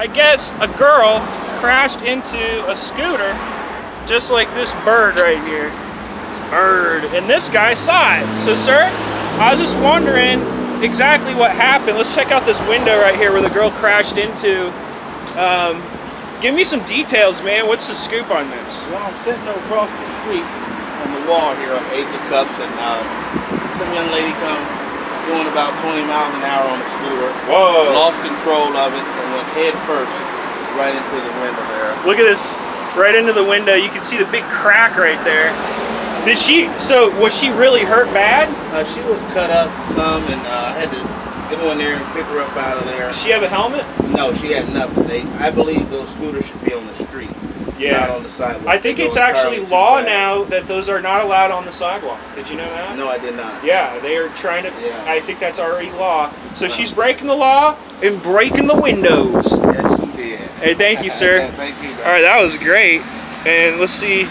I guess a girl crashed into a scooter just like this bird right here. Bird. And this guy saw it. So, sir, I was just wondering exactly what happened. Let's check out this window right here where the girl crashed into. Um, give me some details, man. What's the scoop on this? Well, I'm sitting across the street on the wall here on Ace of Cups, and uh, some young lady come doing about 20 miles an hour on a scooter. Whoa. Lost control of it and went head first right into the window there. Look at this. Right into the window. You can see the big crack right there. Did she, so was she really hurt bad? Uh, she was cut up some, and uh, I had to go in there and pick her up out of there. She have a helmet? No, she had nothing. They, I believe those scooters should be on the street, not on the sidewalk. I think it's actually law now that those are not allowed on the sidewalk. Did you know that? No, I did not. Yeah, they are trying to. Yeah. I think that's already law. So she's breaking the law and breaking the windows. Yes, she did. Hey, thank you, sir. thank you. All right, that was great. And let's see.